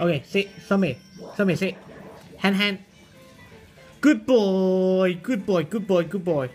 Okay, sit. Submit. Submit, sit. Hand, hand. Good boy. Good boy. Good boy. Good boy.